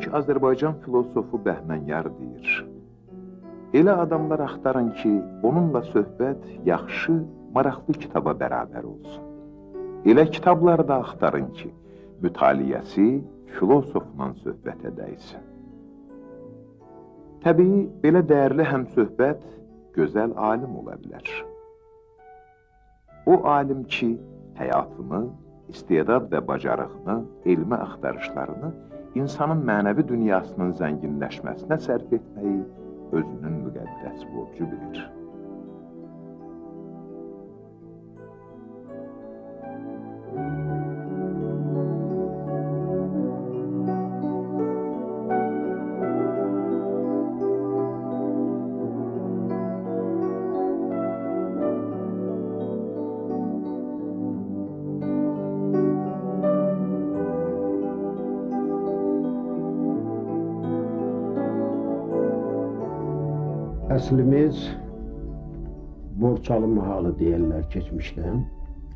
Böyük Azərbaycan filosofu Bəhmənyar deyir: Elə adamlar axtarın ki, onunla söhbət yaxşı, maraqlı kitaba bərabər olsun. Elə kitablar da axtarın ki, mütaliəsi filosofla söhbətə dəysin. Təbii, belə dəyərli həmsöhbət gözəl alim ola bilər. O alim ki, həyatını, istedad və bacarığını, elmi axtarışlarını insanın mənəvi dünyasının zənginləşməsinə sərf etməyi özünün müqəddəs borcu bilir. Əslimiz Borçalı mahalı deyirlər keçmişdən.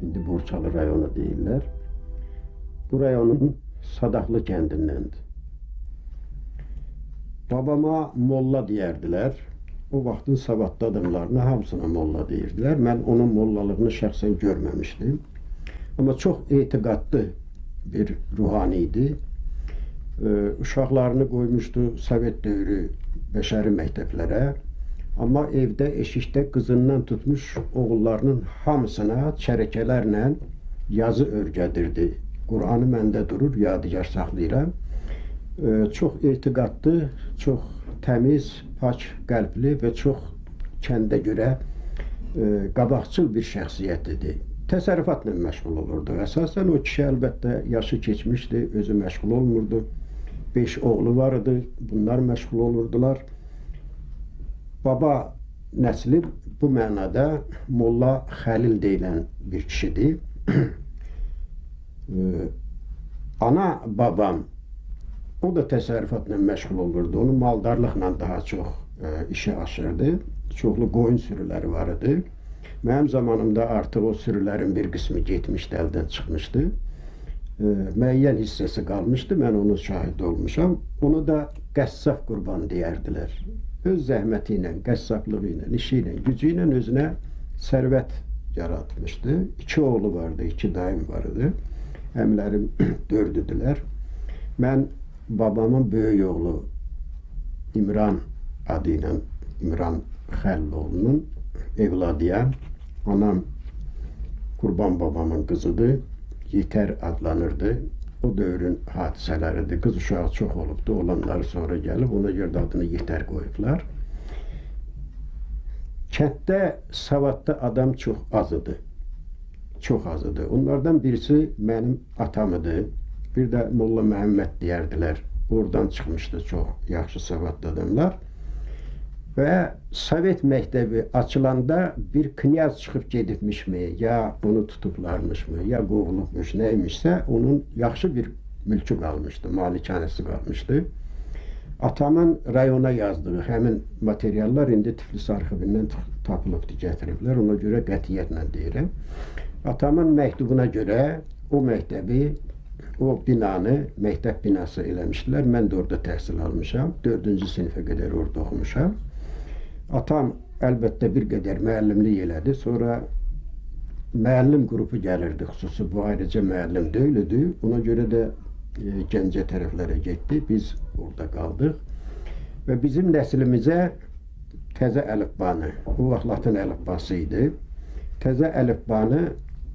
İndi Borçalı rayonu deyirlər. Bu rayonun Sadaqlı kəndindəndir. Babama molla deyərdilər. O vaxtın savadlı adamlarına hamısına molla deyirdilər. Mən onun mollalığını şəxsən görməmişdim. Amma çox etiqadlı bir ruhani idi. Uşaqlarını qoymuşdu Sovet dövrü bəşəri məktəblərə. Amma evdə, eşikdə qızından tutmuş oğullarının hamısına çərəkələrlə yazı örgədirdi. Qur'anı məndə durur, yadigar saxlayıram. E, çox etiqadlı, çox təmiz, pak qəlbli və çox kəndə görə e, qabaqcıl bir şəxsiyyət idi. Təsərrüfatla məşğul olurdu. Əsasən o kişi əlbəttə yaşı keçmişdi, özü məşğul olmurdu. 5 oğlu var idi. Bunlar məşğul olurdular. Baba nəsli bu mənada Molla Xəlil deyilən bir kişidir. Ana babam o da təsərrüfatla məşğul olurdu. Onun maldarlıqla daha çox ə, e, işi aşırdı. Çoxlu qoyun sürüləri var idi. Mənim zamanımda artıq o sürülərin bir qismi getmişdi, əldən çıxmışdı. E, müəyyən hissəsi qalmışdı. Mən onun şahid olmuşam. Onu da qəssab qurban deyərdilər öz zəhməti ilə, qəssablığı ilə, işi ilə, gücü ilə özünə sərvət yaratmışdı. İki oğlu vardı, iki dayım vardı. Əmlərim dördüdülər. Mən babamın böyük oğlu İmran adı ilə İmran Xəlloğlunun evladıyam. Anam Qurban babamın qızıdır. Yetər adlanırdı o dövrün hadisələridir. Qız uşağı çox olubdu, olanları sonra gəlib, ona görə də adını Yetər qoyublar. Kənddə savadlı adam çox az idi. Çox az idi. Onlardan birisi mənim atam idi. Bir də Molla Məhəmməd deyərdilər. Oradan çıxmışdı çox yaxşı savadlı adamlar. Və Sovet məktəbi açılanda bir knyaz çıxıb gedibmişmi, ya bunu tutublarmışmı, ya qovulubmuş, nəymişsə, onun yaxşı bir mülkü qalmışdı, malikanəsi qalmışdı. Atamın rayona yazdığı həmin materiallar indi Tiflis arxivindən tapılıbdır, gətiriblər. Ona görə qətiyyətlə deyirəm. Atamın məktubuna görə o məktəbi, o binanı məktəb binası eləmişdilər. Mən də orada təhsil almışam. 4-cü sinifə qədər orada oxumuşam. Atam əlbəttə bir qədər müəllimlik elədi. Sonra müəllim qrupu gəlirdi xüsusi. Bu ayrıca müəllim deyildi. Ona görə də e, Gəncə tərəflərə getdi. Biz orada qaldıq. Və bizim nəslimizə təzə əlifbanı, bu vaxt latin əlifbası idi. Təzə əlifbanı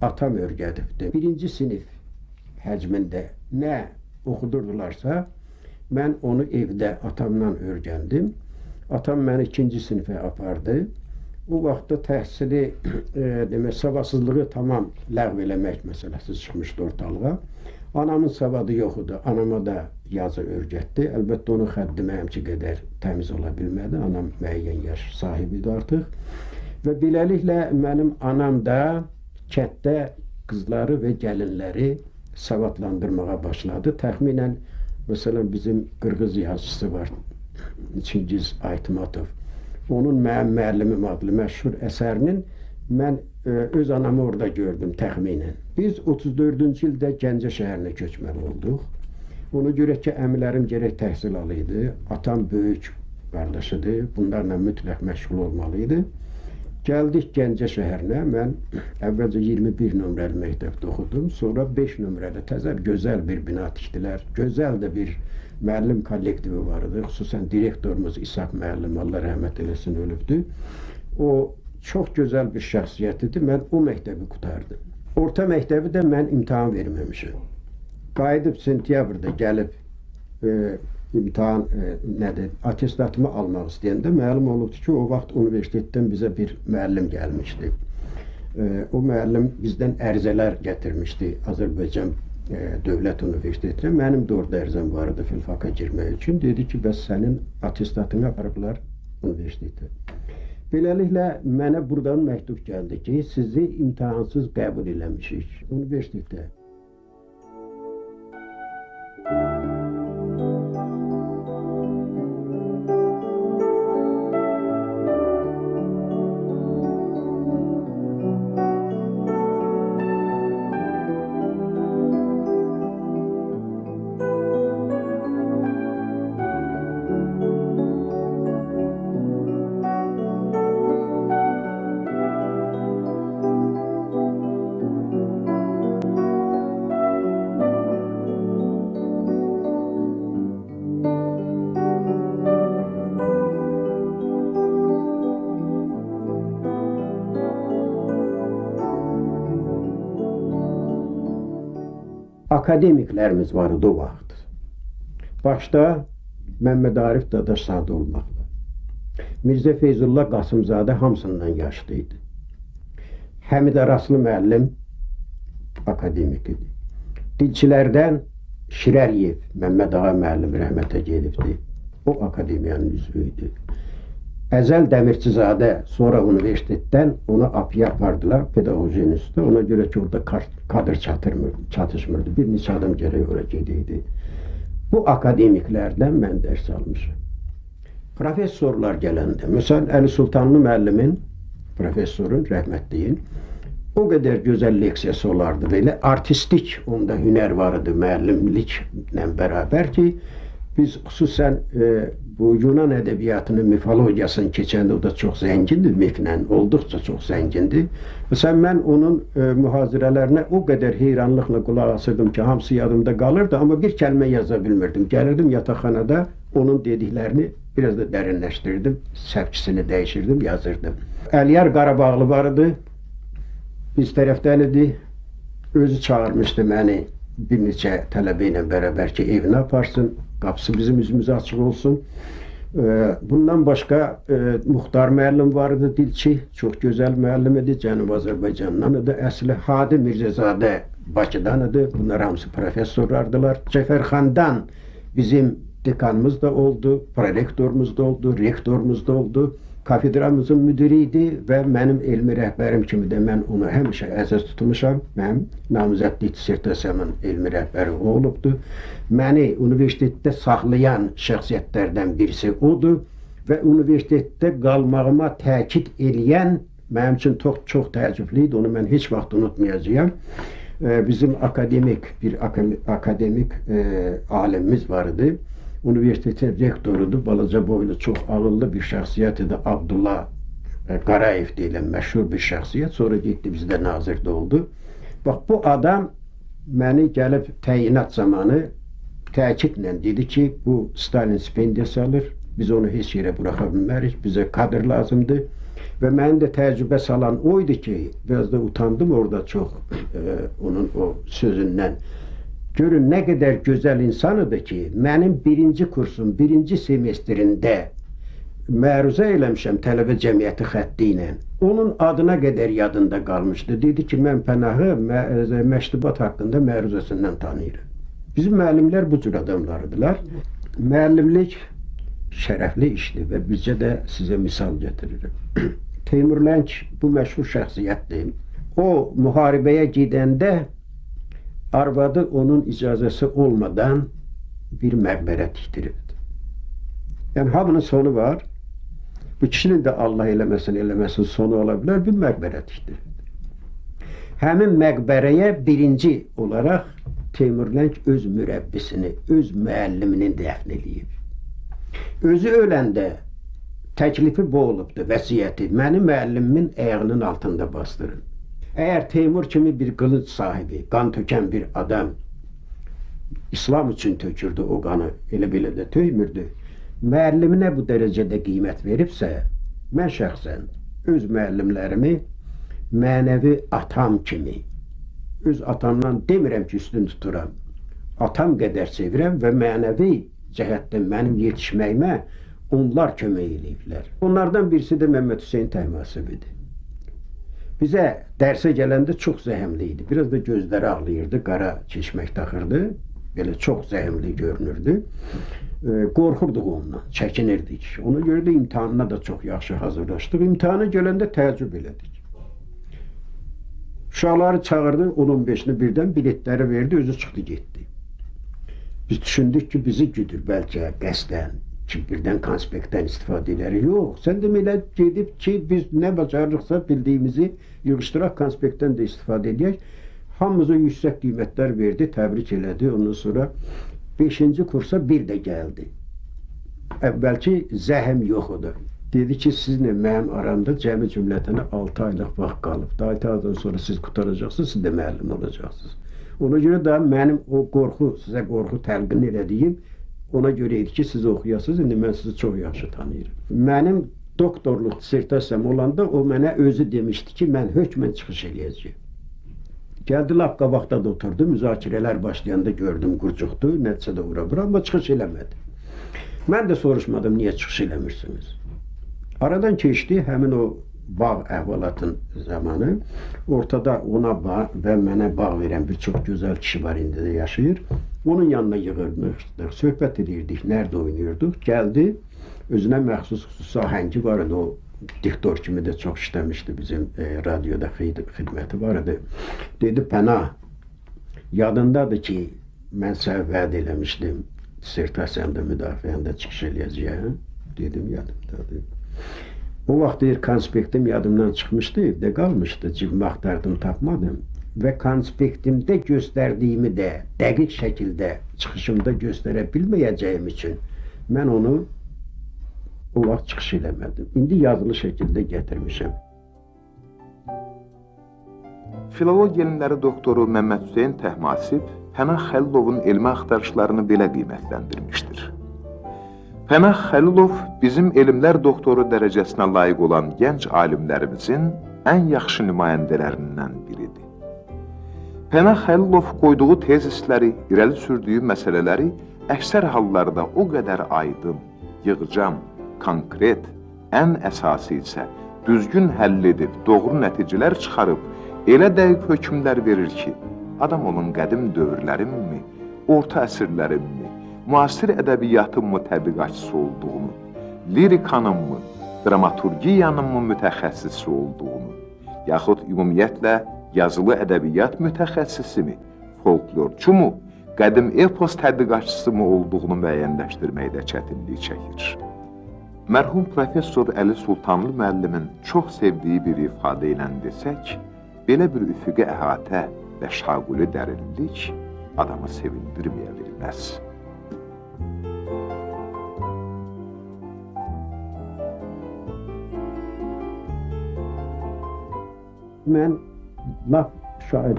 atam öyrədibdi. Birinci sinif həcmində nə oxudurdularsa, mən onu evdə atamdan öyrəndim. Atam məni ikinci sinifə apardı. Bu vaxtda təhsili, e, demək, savadsızlığı tamam ləğv eləmək məsələsi çıxmışdı ortalığa. Anamın savadı yox idi. Anama da yazı öyrətdi. Əlbəttə onun xəddi mənimki qədər təmiz ola bilmədi. Anam müəyyən yaş sahibi idi artıq. Və beləliklə mənim anam da kənddə qızları və gəlinləri savadlandırmağa başladı. Təxminən məsələn bizim qırğız yazıçısı var. Çingiz Aytmatov. Onun mənim müəllimim adlı məşhur əsərinin mən ə, e, öz anamı orada gördüm təxminən. Biz 34-cü ildə Gəncə şəhərinə köçməli olduq. Ona görə ki, əmilərim gərək təhsil alıydı. Atam böyük qardaşıdır. Bunlarla mütləq məşğul olmalı idi. Gəldik Gəncə şəhərinə. Mən əvvəlcə 21 nömrəli məktəbdə oxudum. Sonra 5 nömrəli təzə gözəl bir bina tikdilər. Gözəl də bir müəllim kollektivi var idi. Xüsusən direktorumuz İshak müəllim, Allah rəhmət eləsin, ölübdür. O çox gözəl bir şəxsiyyət idi. Mən o məktəbi qurtardım. Orta məktəbi də mən imtahan verməmişəm qayıdıb sentyabrda gəlib e, imtahan e, nədir, atestatımı almaq istəyəndə məlum olubdu ki, o vaxt universitetdən bizə bir müəllim gəlmişdi. E, o müəllim bizdən ərizələr gətirmişdi Azərbaycan Dövlət Universitetinə. Mənim də orada ərizəm var idi filfaka girmək üçün. Dedi ki, bəs sənin atestatını aparıblar universitetə. Beləliklə mənə burdan məktub gəldi ki, sizi imtahansız qəbul eləmişik universitetə. Akademiklərimiz var idi o vaxt. Başda Məmməd Arif Dadaş Sadı olmaqla. Mirzə Feyzullah Qasımzadə hamısından yaşlı idi. Həmid Araslı müəllim akademik idi. Dilçilərdən Şirəliyev, Məmməd Ağa müəllim rəhmətə gedibdi. O akademiyanın üzvü idi. Əzəl Dəmirçizadə sonra universitetdən onu APİyə apardılar pedaqoji institutda. Ona görə ki, orada kadr çatırmırdı, çatışmırdı. Bir neçə adam gərək ora gedəydi. Bu akademiklərdən mən dərs almışam. Professorlar gələndə, məsələn, Əli Sultanlı müəllimin, professorun, rəhmətliyin, o qədər gözəl leksiyası olardı. Belə artistik onda hünər var idi müəllimliklə bərabər ki, biz xüsusən e, bu Yunan ədəbiyyatının mifologiyasını keçəndə o da çox zəngindir miflə, olduqca çox zəngindir. Məsələn, mən onun e, mühazirələrinə o qədər heyranlıqla qulaq asırdım ki, hamısı yadımda qalırdı, amma bir kəlmə yaza bilmirdim. Gəlirdim yataqxanada onun dediklərini biraz da dərinləşdirdim, səbkisini dəyişirdim, yazırdım. Əliyar Qarabağlı var idi, biz tərəfdən idi, özü çağırmışdı məni bir neçə tələbə ilə bərabər ki, evinə aparsın, Qapısı bizim üzümüzə açıq olsun. Bundan başqa Muxtar müəllim var idi, dilçi, çox gözəl müəllim idi, Cənub Azərbaycandan idi. Əsli Hadi Mirzəzadə Bakıdan idi. Bunlar hamısı professorlardılar. Cəfərxandan bizim dekanımız da oldu, prorektorumuz da oldu, rektorumuz da oldu kafedramızın müdiri idi və mənim elmi rəhbərim kimi də mən onu həmişə əziz tutmuşam. Mənim namizədlik dissertasiyamın elmi rəhbəri o olubdu. Məni universitetdə saxlayan şəxsiyyətlərdən birisi odur və universitetdə qalmağıma təkid eləyən mənim üçün çox çox təəccüblü idi. Onu mən heç vaxt unutmayacağam. Bizim akademik bir akademik e, alimimiz var idi universitetin rektorudur. Balaca boylu, çox ağıllı bir şəxsiyyət idi. Abdullah e, Qarayev deyilən məşhur bir şəxsiyyət. Sonra getdi bizdə nazirdə oldu. Bax bu adam məni gəlib təyinat zamanı təkidlə dedi ki, bu Stalin stipendiyası alır. Biz onu heç yerə buraxa bilmərik. Bizə kadr lazımdır. Və məni də təcrübə salan o idi ki, biraz da utandım orada çox e, onun o sözündən. Görün nə qədər gözəl insan idi ki, mənim birinci kursum, birinci semestrində məruzə eləmişəm tələbə cəmiyyəti xətti ilə. Onun adına qədər yadında qalmışdı. Dedi ki, mən Pənahı mə məştubat haqqında məruzəsindən tanıyıram. Bizim müəllimlər bu cür adamlardılar. Müəllimlik şərəfli işdir və bizcə də sizə misal gətirirəm. Teymur Lənk bu məşhur şəxsiyyətdir. O müharibəyə gedəndə arvadı onun icazəsi olmadan bir məqbərə tikdiribdi. Yəni hamının sonu var. Bu kişinin də Allah eləməsin, eləməsin sonu ola bilər, bir məqbərə tikdiribdi. Həmin məqbərəyə birinci olaraq Teymurlenk öz mürəbbisini, öz müəllimini dəfn eləyib. Özü öləndə təklifi bu olubdu, vəsiyyəti. Məni müəllimimin ayağının altında bastırın. Əgər Teymur kimi bir qılınc sahibi, qan tökən bir adam İslam üçün tökürdü o qanı, elə belə də töymürdü. Müəlliminə bu dərəcədə qiymət veribsə, mən şəxsən öz müəllimlərimi mənəvi atam kimi öz atamdan demirəm ki, üstün tuturam. Atam qədər sevirəm və mənəvi cəhətdən mənim yetişməyimə onlar kömək eləyiblər. Onlardan birisi də Məmməd Hüseyn Təhmasib idi. Bizə dərsə gələndə çox zəhmli idi. Biraz da gözləri ağlayırdı, qara çeşmək taxırdı. Belə çox zəhmli görünürdü. E, qorxurduq ondan, çəkinirdik. Ona görə də imtahanına da çox yaxşı hazırlaşdıq. İmtahana gələndə təəccüb elədik. Uşaqları çağırdı, 10-15-ni birdən biletləri verdi, özü çıxdı getdi. Biz düşündük ki, bizi güdür bəlkə qəsdən ki, birdən konspektdən istifadə edərik. Yox, sən demələ gedib ki, biz nə bacarırıqsa bildiyimizi yığışdıraq, konspektdən də istifadə edək. Hamımıza yüksək qiymətlər verdi, təbrik elədi. Ondan sonra 5-ci kursa bir də gəldi. Əvvəlki zəhm yox idi. Dedi ki, sizinlə mənim aramda cəmi cümlətinə 6 aylıq vaxt qalıb. Daha aydan sonra siz qutaracaqsınız, siz də müəllim olacaqsınız. Ona görə də mənim o qorxu, sizə qorxu təlqin elədiyim ona görə idi ki, siz oxuyasınız. İndi mən sizi çox yaxşı tanıyıram. Mənim doktorluq dissertasiyam olanda o mənə özü demişdi ki, mən hökmən çıxış eləyəcəyəm. Gəldi lap qabaqda da oturdu, müzakirələr başlayanda gördüm qurcuqdu, nəticədə ura bura, amma çıxış eləmədi. Mən də soruşmadım, niyə çıxış eləmirsiniz? Aradan keçdi həmin o bağ əhvalatın zamanı. Ortada ona bağ və mənə bağ verən bir çox gözəl kişi var indi də yaşayır. Onun yanına yığırdıq, söhbət edirdik, nerede oynuyorduk. Gəldi, özünə məxsus xüsusi ahəngi var idi. O diktor kimi də çox işləmişdi bizim e, radioda xidməti var idi. Dedi, Pənah, yadındadır ki, mən sənə vəd eləmişdim, dissertasiyanda, müdafiəndə çıxış eləyəcəyəm. Dedim, yadımdadır. O vaxt deyir, konspektim yadımdan çıxmışdı, evdə qalmışdı, cibimi axtardım, tapmadım və konspektimdə göstərdiyimi də dəqiq şəkildə çıxışımda göstərə bilməyəcəyim üçün mən onu o vaxt çıxış eləmədim. İndi yazılı şəkildə gətirmişəm. Filologiya elmləri doktoru Məmməd Hüseyn Təhmasib Pənah Xəlilovun elmi axtarışlarını belə qiymətləndirmişdir. Pənah Xəlilov bizim elmlər doktoru dərəcəsinə layiq olan gənc alimlərimizin ən yaxşı nümayəndələrindən biridir. Pənah Xəlilov qoyduğu tezisləri, irəli sürdüyü məsələləri əksər hallarda o qədər aydın, yığcam, konkret, ən əsası isə düzgün həll edib, doğru nəticələr çıxarıb, elə dəqiq hökmlər verir ki, adam onun qədim dövrlərinmi, orta əsrlərinmi, müasir ədəbiyyatınmı tədqiqatçısı olduğunu, lirikanınmı, dramaturgiyanınmı mütəxəssisi olduğunu, yaxud ümumiyyətlə yazılı ədəbiyyat mütəxəssisimi, folklorçumu, qədim epos tədqiqatçısı mı olduğunu müəyyənləşdirməkdə çətinlik çəkir. Mərhum professor Əli Sultanlı müəllimin çox sevdiyi bir ifadə ilə desək, belə bir üfüqə əhatə və şaguli dərinlik adamı sevindirməyə bilməz. Mən lap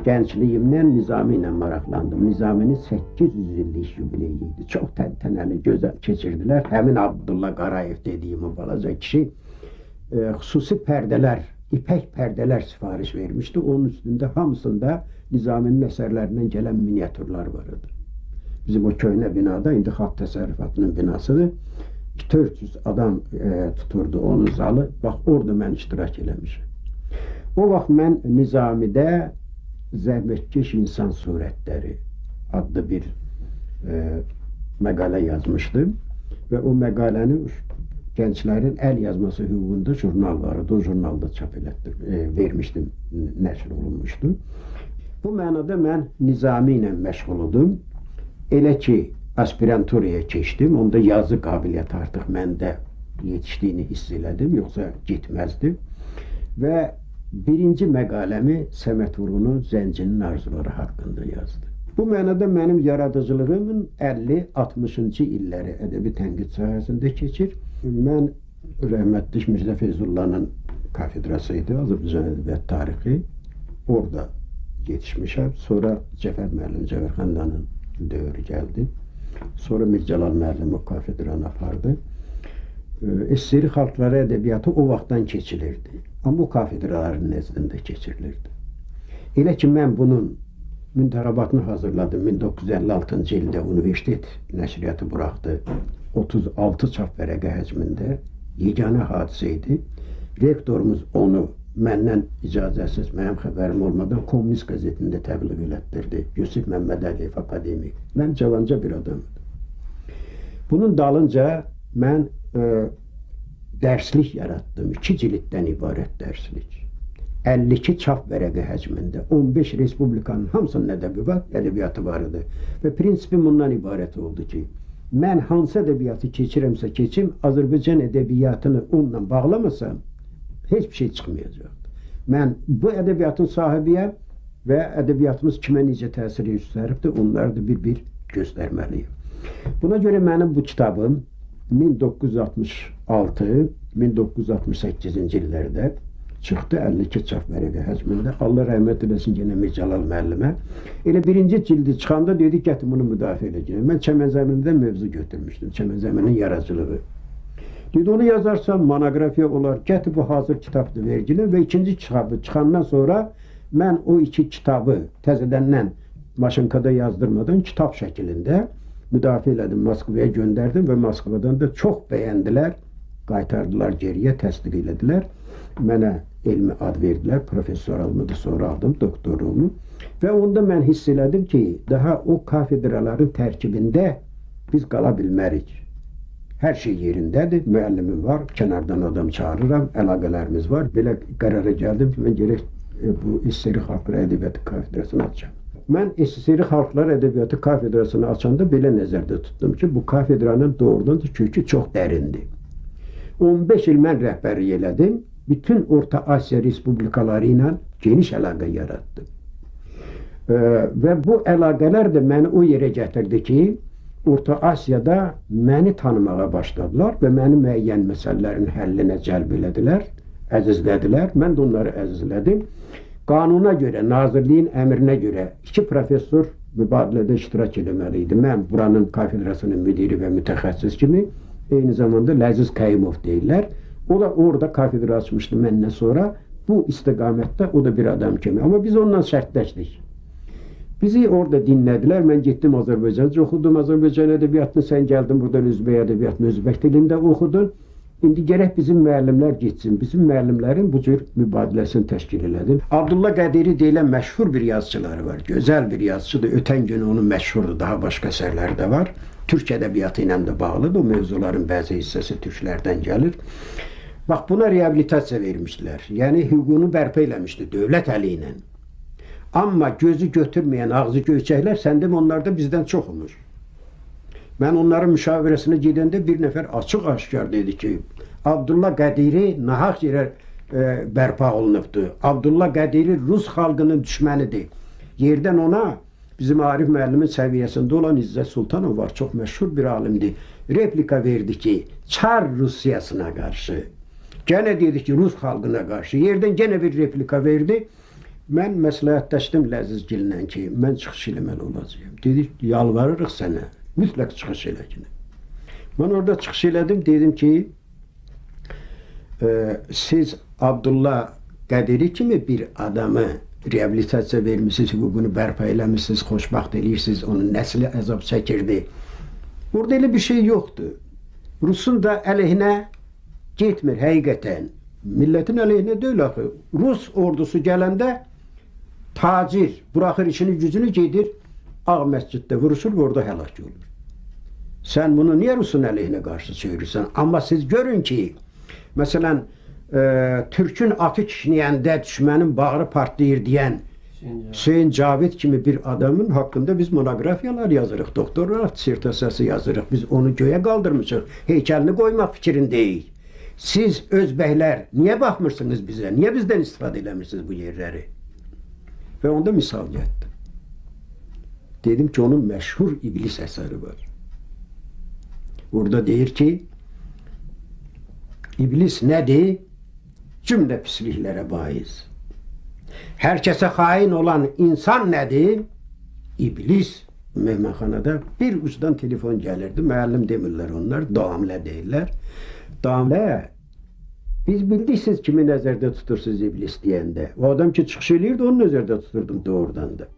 gəncliyimdən Nizami ilə maraqlandım. Nizaminin 800 illik yubileyi idi. Çox təntənəli, gözəl keçirdilər. Həmin Abdullah Qarayev dediyim o balaca kişi e, xüsusi pərdələr, ipək pərdələr sifariş vermişdi. Onun üstündə hamısında Nizaminin əsərlərindən gələn miniatürlər var idi. Bizim o köhnə binada indi xalq təsərrüfatının binasıdır. 400 adam e, tuturdu onun zalı. Bax orada mən iştirak eləmişəm. O vaxt mən Nizamidə Zəhmətkeş insan surətləri adlı bir e, məqalə yazmışdım və o məqaləni gənclərin əl yazması hüququnda jurnal var idi. O jurnalda çap elətdir, e, vermişdim, nəşr olunmuşdu. Bu mənada mən Nizami ilə məşğul oldum. Elə ki, aspiranturaya keçdim, onda yazı qabiliyyəti artıq məndə yetişdiyini hiss elədim, yoxsa getməzdi. Və Birinci məqaləmi Səməd Vurğunun Zəncinin arzuları haqqında yazdı. Bu mənada mənim yaradıcılığımın 50-60-cı illəri ədəbi tənqid sahəsində keçir. Mən rəhmətli Mirzə Feyzullahın kafedrası idi, Azərbaycan ədəbiyyat tarixi. Orada yetişmişəm. Sonra Cəfər müəllim Cəfərxandanın dövrü gəldi. Sonra Mircəlal müəllim o kafedranı apardı. Ee, Eseri xalqları ədəbiyyatı o vaxtdan keçilirdi. Amma o kafedraların nəzdində keçirilirdi. Elə ki mən bunun müntərabatını hazırladım. 1956-cı ildə universitet nəşriyyatı buraxdı. 36 çap vərəqə həcmində yeganə hadisə idi. Rektorumuz onu məndən icazəsiz, mənim xəbərim olmadan Kommunist qəzetində təbliğ elətdirdi. Yusif Məmməd Əliyev akademik. Mən cavanca bir adamdım. Bunun dalınca mən dərslik yaratdım. 2 cilddən ibarət dərslik. 52 çap vərəqə həcmində, 15 respublikanın hamısının ədəbi var, ədəbiyyatı var idi. Və prinsipim bundan ibarət oldu ki, mən hansı ədəbiyyatı keçirəmsə keçim, Azərbaycan ədəbiyyatını onunla bağlamasam, heç bir şey çıxmayacaqdı. Mən bu ədəbiyyatın sahibiyəm və ədəbiyyatımız kimə necə təsir göstəribdir, onları da bir-bir göstərməliyim. Buna görə mənim bu kitabım 1966-1968-ci illərdə çıxdı 52 çap vərəqə həcmində. Allah rəhmət eləsin yenə Mircəlal müəllimə. Elə birinci cildi çıxanda dedi gətir bunu müdafiə edəcəm. Mən Çəmən zəminində mövzu götürmüşdüm. Çəmən zəminin yaradıcılığı. Dedi onu yazarsan monoqrafiya olar. Gətir bu hazır kitabdır verginə və ikinci kitabı çıxandan sonra mən o iki kitabı təzədəndən maşınkada yazdırmadan kitab şəklində müdafiə elədim, Moskvaya göndərdim və Moskvadan da çox bəyəndilər, qaytardılar geriyə, təsdiq elədilər. Mənə elmi ad verdilər, professorluğumu da sonra aldım, doktorluğumu. Və onda mən hiss elədim ki, daha o kafedraların tərkibində biz qala bilmərik. Hər şey yerindədir, müəllimim var, kənardan adam çağırıram, əlaqələrimiz var. Belə qərara gəldim ki, mən gərək e, bu İSSR Xalqları Ədəbiyyatı kafedrasını açacağam. Mən SSR Xalqlar Ədəbiyyatı kafedrasını açanda belə nəzərdə tutdum ki, bu kafedranın doğrudan da kökü çox dərindir. 15 il mən rəhbərlik elədim. Bütün Orta Asiya respublikaları ilə geniş əlaqə yaratdım. Ee, və bu əlaqələr də məni o yerə gətirdi ki, Orta Asiyada məni tanımağa başladılar və məni müəyyən məsələlərin həllinə cəlb elədilər, əzizlədilər. Mən də onları əzizlədim. Qanuna görə, nazirliyin əmrinə görə iki professor mübadilədə iştirak etməli idi. Mən buranın kafedrasının müdiri və mütəxəssis kimi, eyni zamanda Ləziz Qayımov deyirlər. O da orada kafedra açmışdı məndən sonra. Bu istiqamətdə o da bir adam kimi. Amma biz onunla şərtləşdik. Bizi orada dinlədilər. Mən getdim Azərbaycanca oxudum. Azərbaycan ədəbiyyatını sən gəldin buradan Özbək ədəbiyyatını Özbək dilində oxudun. İndi gərək bizim müəllimlər getsin. Bizim müəllimlərin bu cür mübadiləsini təşkil elədim. Abdullah Qədiri deyilən məşhur bir yazıçıları var. Gözəl bir yazıçıdır. Ötən gün onun məşhurdur. Daha başqa əsərləri də var. Türk ədəbiyyatı ilə də bağlıdır. O mövzuların bəzi hissəsi türklərdən gəlir. Bax buna reabilitasiya vermişdilər. Yəni hüququnu bərpa eləmişdi dövlət əli ilə. Amma gözü götürməyən ağzı göyçəklər səndə onlarda bizdən çox olur. Mən onların müşavirəsinə gedəndə bir nəfər açıq-aşkar dedi ki, Abdullah Qədiri nahaq yerə e, bərpa olunubdur. Abdullah Qədiri Rus xalqının düşmənidir. Yerdən ona bizim Arif müəllimin səviyyəsində olan İzzət Sultanov var, çox məşhur bir alimdir. Replika verdi ki, Çar Rusiyasına qarşı. Gənə dedi ki, Rus xalqına qarşı. Yerdən genə bir replika verdi. Mən məsləhətləşdim Ləzizgillə ki, mən çıxış eləməli olacağam. Dedi, yalvarırıq sənə mütləq çıxış elə ki. Mən orada çıxış elədim, dedim ki, e, siz Abdullah Qədiri kimi bir adamı reabilitasiya vermisiniz, hüququnu bərpa eləmisiniz, xoşbaxt eləyirsiniz, onun nəsli əzab çəkirdi. Orada elə bir şey yoxdur. Rusun da əleyhinə getmir həqiqətən. Millətin əleyhinə deyil axı. Rus ordusu gələndə tacir buraxır işini gücünü gedir Ağ məsciddə vuruşur orada həlak olur. Sən bunu niyə Rusun əleyhinə qarşı çevirirsən? Amma siz görün ki, məsələn, e, Türkün atı kişniyəndə düşmənin bağrı partlayır deyən Hüseyin Cavid kimi bir adamın haqqında biz monoqrafiyalar yazırıq, doktorlar dissertasiyası yazırıq. Biz onu göyə qaldırmışıq. Heykəlini qoymaq fikrindəyik. Siz özbəklər niyə baxmırsınız bizə? Niyə bizdən istifadə eləmirsiniz bu yerləri? Və onda misal getdim. Dedim ki onun meşhur iblis eseri var. Burada deyir ki iblis nedir? Cümle pisliklere baiz. Herkese hain olan insan nedir? İblis. Mehmanxanada bir ucdan telefon gelirdi. Müəllim demirlər onlar, damlə deyirlər. Damlə biz bildik siz kimi nəzərdə tutursunuz iblis deyəndə. O adam ki çıxış eləyirdi, onu nəzərdə tuturdum doğrudan da.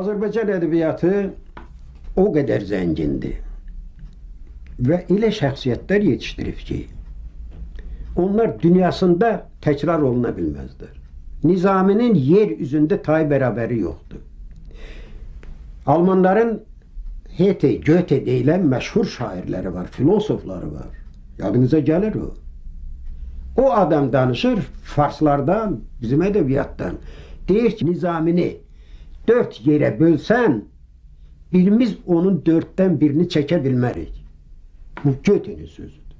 Azərbaycan ədəbiyyatı o qədər zəngindir və elə şəxsiyyətlər yetişdirib ki, onlar dünyasında təkrar oluna bilməzlər. Nizaminin yer üzündə tay bərabəri yoxdur. Almanların Hete, Goethe deyilən məşhur şairləri var, filosofları var. Yadınıza gəlir o. O adam danışır farslardan, bizim ədəbiyyatdan. Deyir ki, Nizamini dörd yerə bölsən, birimiz onun dörddən birini çəkə bilmərik. Bu Göte'nin sözüdür.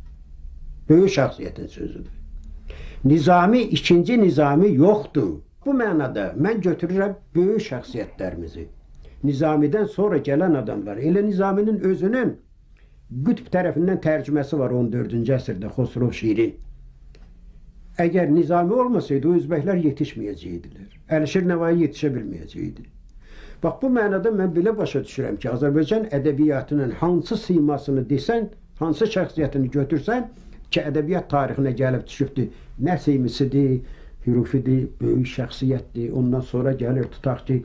Böyük şəxsiyyətin sözüdür. Nizami, ikinci nizami yoxdur. Bu mənada mən götürürəm böyük şəxsiyyətlərimizi. Nizamidən sonra gələn adamlar, elə Nizaminin özünün Qütb tərəfindən tərcüməsi var 14-cü əsrdə Xosrov şiirin. Əgər Nizami olmasaydı o özbəklər yetişməyəcəkdilər. Əlişir Nəvai yetişə bilməyəcəkdi. Bax bu mənada mən belə başa düşürəm ki, Azərbaycan ədəbiyyatının hansı simasını desən, hansı şəxsiyyətini götürsən ki, ədəbiyyat tarixinə gəlib düşübdür. Nəsimisidir, hürufidir, böyük şəxsiyyətdir. Ondan sonra gəlir tutaq ki,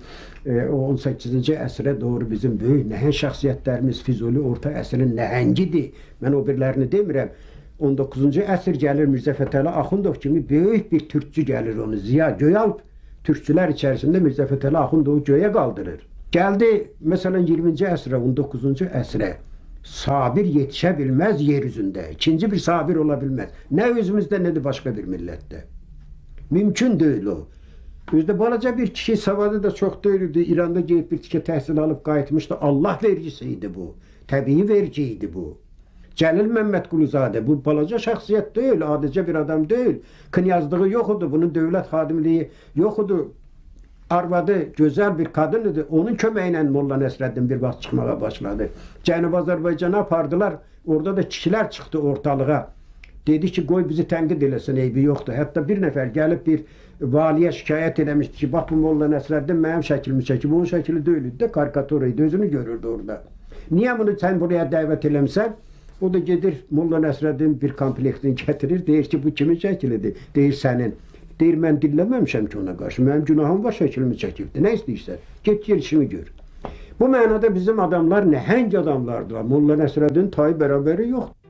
e, o 18-ci əsrə doğru bizim böyük nəhəng şəxsiyyətlərimiz Füzuli orta əsrin nəhəngidir. Mən o birlərini demirəm. 19-cu əsr gəlir Mirzə Fətəli Axundov kimi böyük bir türkçü gəlir onu. Ziya Göyalp türkçülər içərisində Mirzə Fətəli Axundovu göyə qaldırır. Gəldi məsələn 20-ci əsrə, 19-cu əsrə sabir yetişə bilməz yer üzündə. İkinci bir sabir ola bilməz. Nə özümüzdə, nə də başqa bir millətdə. Mümkün deyil o. Özdə balaca bir kişi savadı da çox deyildi. İranda gedib bir tikə təhsil alıb qayıtmışdı. Allah vergisi idi bu. Təbii vergi idi bu. Cəlil Məmmədquluzadə bu balaca şəxsiyyət deyil, adicə bir adam deyil. Knyazlığı yox idi, bunun dövlət xadimliyi yox idi. Arvadı gözəl bir qadın idi. Onun köməyi ilə Molla Nəsrəddin bir vaxt çıxmağa başladı. Cənubi Azərbaycana apardılar. Orada da kişilər çıxdı ortalığa. Dedi ki, qoy bizi tənqid eləsin, eybi yoxdur. Hətta bir nəfər gəlib bir valiyə şikayət eləmişdi ki, bax bu Molla Nəsrəddin mənim şəklimi çəkib. Onun şəkli deyil idi, karikatura idi, özünü görürdü orada. Niyə bunu sən buraya dəvət eləmsən? O da gedir Molla Nəsrəddin bir komplektini gətirir, deyir ki, bu kimin şəklidir? Deyir sənin. Deyir mən dilləməmişəm ki ona qarşı. Mənim günahım var şəklimi çəkibdi. Nə istəyirsən? Get yer işini gör. Bu mənada bizim adamlar nəhəng adamlardılar. Molla Nəsrəddin tay bərabəri yoxdur.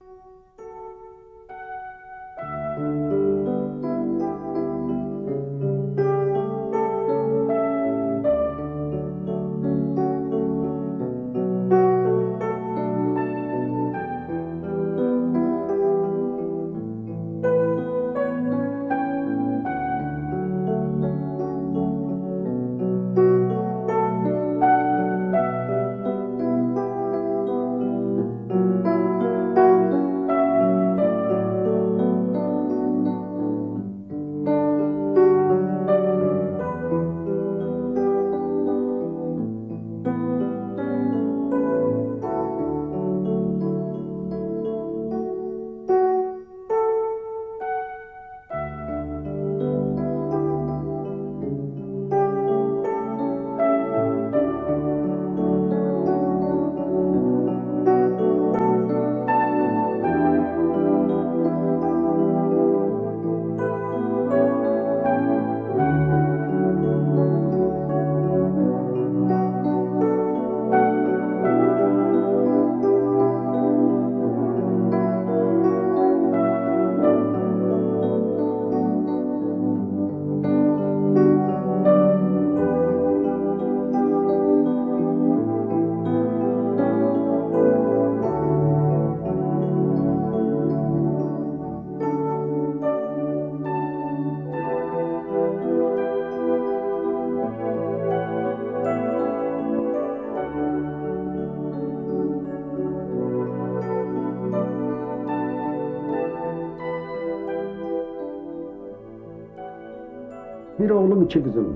Oğlum, iki kızım var.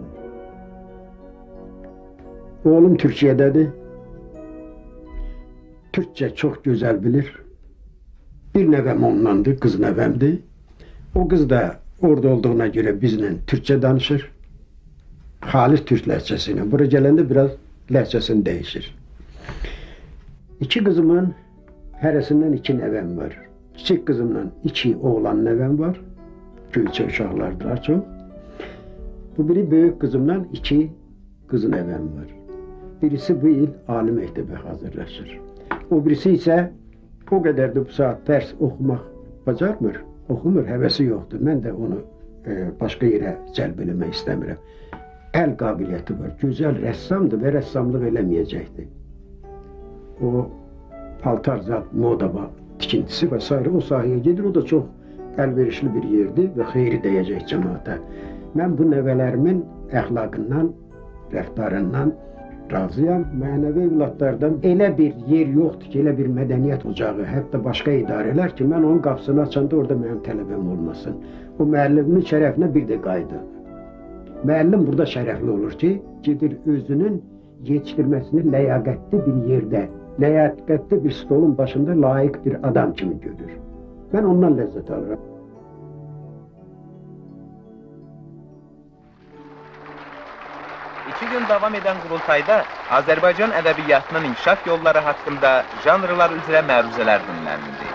Oğlum Türkiye'dedir. Türkçe çok güzel bilir. Bir nevem ondandı, kız nevemdi. O kız da orada olduğuna göre bizimle Türkçe danışır. Halis Türk lehçesiyle. Buraya gelende biraz lehçesini değişir. İki kızımın heresinden iki nevem var. Küçük kızımdan iki oğlan nevem var. Köyçe uşaqlardılar çok. Bu biri büyük kızımdan iki kızın nevem var. Birisi bu yıl ali mektebe hazırlaşır. O birisi ise o kadar da bu saat ders okumak bacarmır. Okumur, hevesi yoktur. Ben de onu e, başka yere celb eləmək istəmirəm. El qabiliyyəti var. Gözəl rəssamdır və rəssamlıq eləməyəcəkdi. O paltar zat, moda tikintisi vesaire o sahaya gedir. O da çok elverişli bir yerdi ve xeyri dəyəcək cemaate. Mən bu nəvələrimin əxlaqından, rəftarından razıyam. Mənəvi evlatlardan elə bir yer yoxdur ki, elə bir mədəniyyət ocağı, hətta başqa idarələr ki, mən onun qapısını açanda orada mənim tələbəm olmasın. O müəllimin şərəfinə bir də qaydı. Müəllim burada şərəfli olur ki, gedir özünün yetişdirməsini ləyaqətli bir yerdə, ləyaqətli bir stolun başında layiq bir adam kimi görür. Mən ondan ləzzət alıram. İki gün devam eden kurultayda Azerbaycan edebiyatının inkişaf yolları hakkında janrlar üzere məruzələr dinləndi.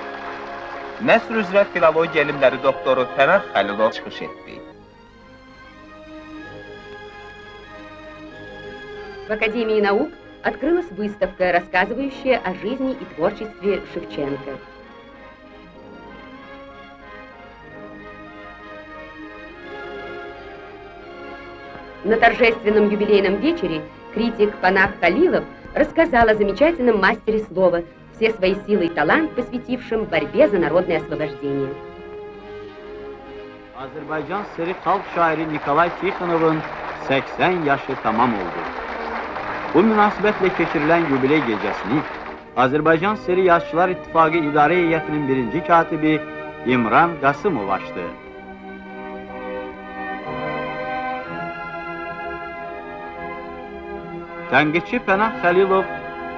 Nəsr üzrə filologiya elmləri doktoru Pənah Xəlilov çıxış etdi. В Академии наук открылась выставка, рассказывающая о жизни и творчестве Шевченко. На торжественном юбилейном вечере критик Панах Халилов рассказал о замечательном мастере слова, все свои силы и талант посвятившем борьбе за народное освобождение. Azərbaycan seri xalq şairi Nikolay Tixonovun 80 yaşı tamam oldu. Bu münasibətlə keçirilən yubiley gecəsini Azərbaycan Seri Yazıçılar İttifaqı İdarə Heyətinin birinci katibi İmran Qasımov açdı. Tənqidçi Pənah Xəlilov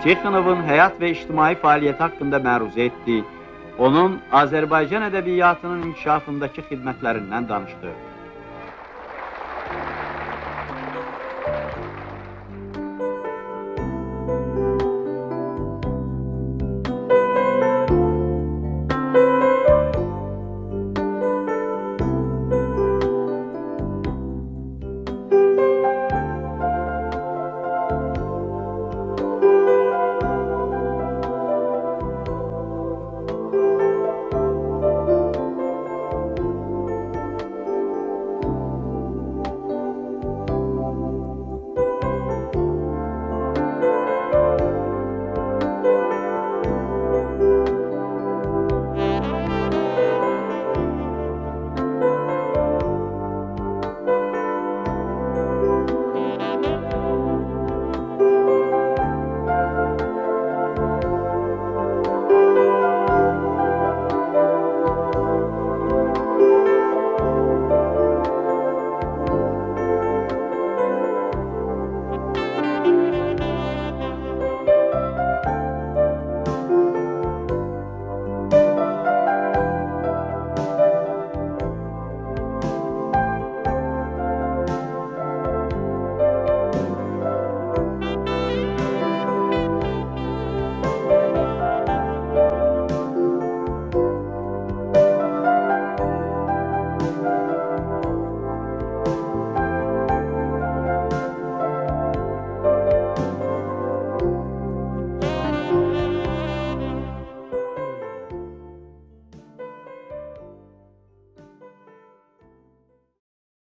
Tixonovun həyat və ictimai fəaliyyəti haqqında məruzə etdi. Onun Azərbaycan ədəbiyyatının inkişafındakı xidmətlərindən danışdı.